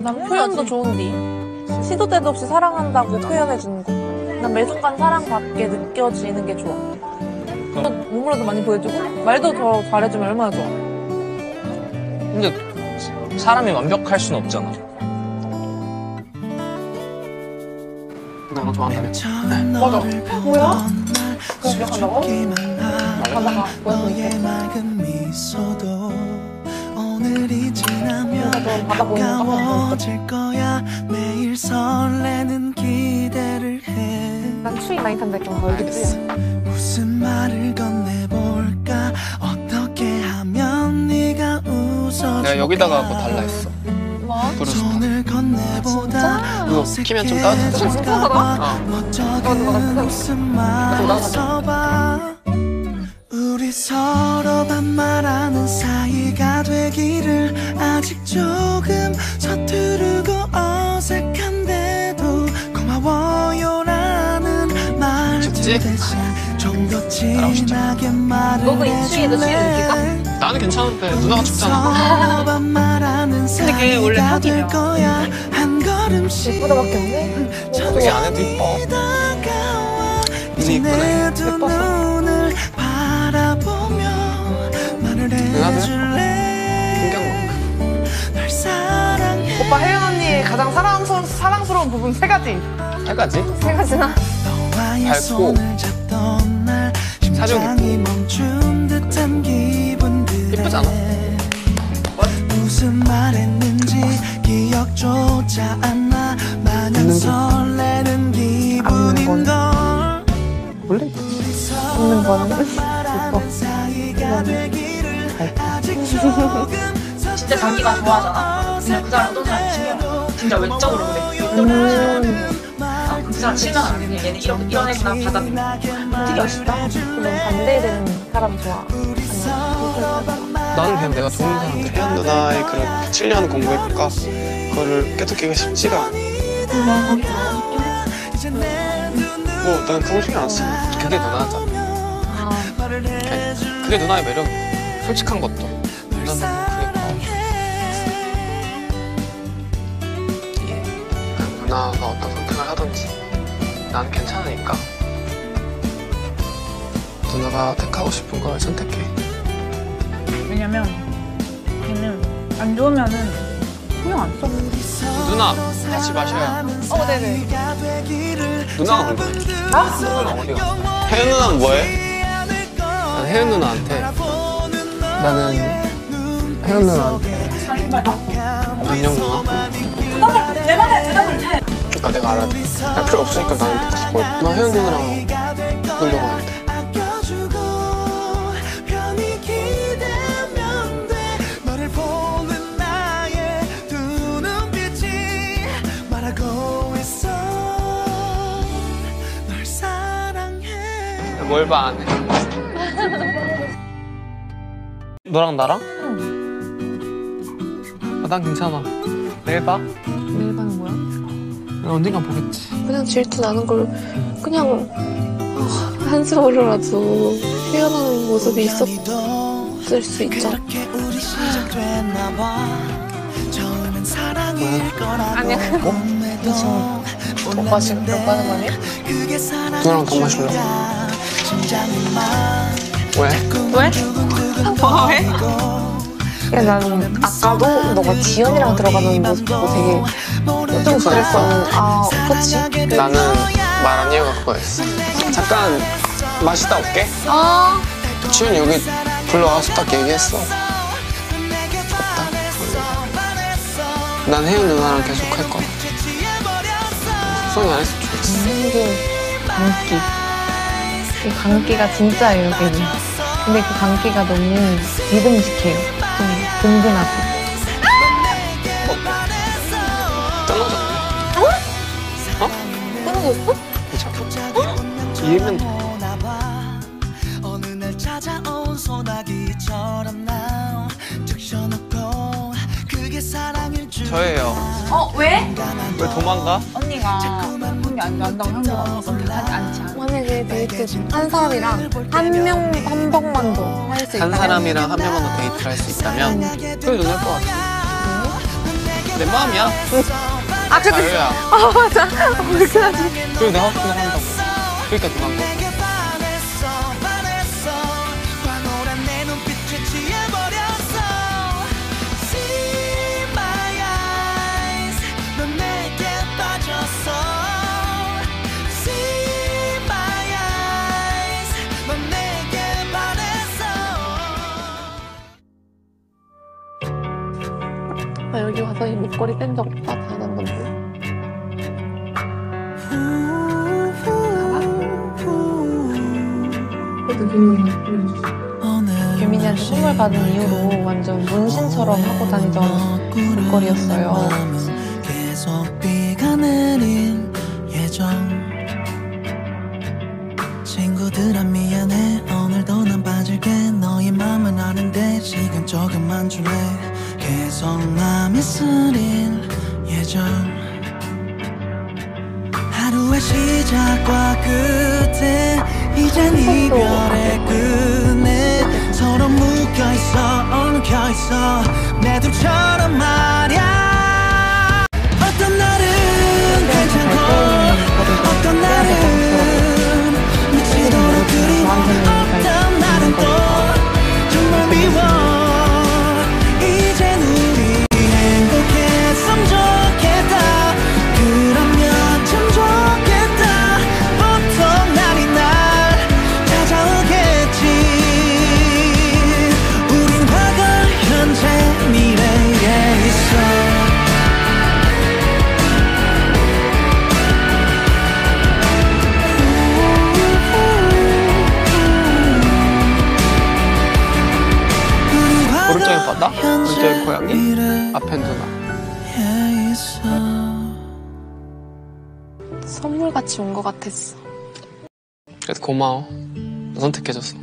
난 표현도 좋은디. 시도 때도 없이 사랑한다고 표현해주는 거. 난 매 순간 사랑받게 느껴지는 게 좋아. 몸으로도 많이 보여주고 말도 더 잘해주면 얼마나 좋아. 근데 사람이 완벽할 순 없잖아. 나너 좋아한다며? 맞아. 뭐야? 오늘이 지나면 너 바다 보이는 거 가까워질 거야 매일 설레는 기대를 해. 난 추위 많이 탄다니까 얼굴 뿌려. 무슨 말을 건네볼까? 어떻게 하면 네가 웃어줄까? 내가 여기다가 뭐 달라 했어. 뭐? 손을 건네보다 이거 키면 좀. 어색할까봐. 어. 멋쩍은 웃음만 써봐. 우리 서로 반말하는 사이가 되기를 말을 너도 이 추위에도 추위 느낄까? 나는 괜찮은데 누나가 춥잖아. 근데 그게 원래 걸음씩 예쁘다밖에 없네. 그게 안 해도 이뻐. 이제 이쁘네. 말을 누나도 사랑해 오빠 언니의 가장 사랑스러운, 사랑스러운 부분 세 가지. 세 가지? 세 가지나. 밝고 사정 심장이 멈춘 듯한 기분들 이쁘잖아. 무슨 말 했는지 기억조차 안 나 마냥 설레는 기분인걸 원래 웃는 거는 진짜 자기가 좋아하잖아. 그냥 그 사람 어떤 사람인지 신경. 진짜 외적으로 그래. 음. 아, 그 사람 실망 안 얘는 이런, 이런 애구나 받아들여. 되게 멋있다. 그냥 반대되는 사람 좋아. 나는 그냥 내가 좋은 사람들 혜연 누나의 그런 7년 공부의 효과 그거를 깨닫기가 쉽지가 않아. 뭐, 난 그런 신경 안 써. 그게 누나잖아. 그게 누나의 매력이야. 솔직한 것도. 나 난 괜찮으니까 누나가 택하고 싶은 걸 선택해. 왜냐면 걔는 안 좋으면은 신경 안 써. 누나 같이 마셔요. 어, 네네. 누나가 궁금해. 누나 어디가? 혜연 누나는 뭐해? 난 혜연 누나한테 나는 혜연 누나한테 민영 누나? 그러니까 내가 알아. 할 필요 없으니까 나는 가서 뭐. 나 혜연 누나랑 놀려고 하는데. 돼뭘 봐, 안 해. 너랑 나랑? 아, 난 괜찮아. 내일 봐. 언젠간 보겠지. 그냥 질투 나는 걸 그냥 아, 한숨으로라도 표현하는 모습이 있었을 수 사랑일 거라고 아니야. 봄에도 오빠 지금? 그게 사랑일 누나랑 더 마실래? 왜? 왜? 더 해? 야, 나는 아까도 너가 지연이랑 들어가는 모습 보고 되게 좀 그랬어. 아, 그치? 나는 말한 이유가 그거였어. 잠깐 마시다 올게. 아, 지훈이 여기 불러와서 딱 얘기했어. 난 혜연 누나랑 계속 할 거야. 속상해 안 했으면 좋겠어. 이게 강기. 이 강기가 진짜예요, 여기는. 근데 그 강기가 너무 믿음직해요. 좀 든든하고. 떨어졌네. 끊어졌어? 괜찮아. 이해면 돼. 어느 날 찾아온 소나기처럼 나 적셔놓고 그게 사랑일 줄 저예요. 어 왜? 왜 도망가? 언니가 그게 안 좋아한다고 형도 선택하지 않지 않아? 만약에 데이트 한 사람이랑 한 명, 한 번만 더 할 수 있다면 한 사람이랑 한 명만 더 데이트를 할 수 있다면 그게 누나일 것 같아. 내 마음이야. 아, 근데. 자유야. 아, 맞아. 어, 그렇게 하지. 그리고 내가 그냥 한다고. 그러니까 그만 거. 나 여기 와서 이 목걸이 뺀 적 없다. 다한 번도. 규민이한테 선물 받은 이후로 완전 문신처럼 하고 다니던 목걸이였어요. 계속 비가 내릴 예정 친구들아 미안해 오늘도 난 빠질게 너의 맘은 아는데 시간 조금만 줄래 계속 맘이 쓰릴 예정 하루의 시작과 끝에 이젠 이별의 끝에 서로 묶여있어 엉켜있어. 내 둘처럼 말야 앞엔 누나. 선물 같이 온 것 같았어. 그래서 고마워. 너 선택해줘서.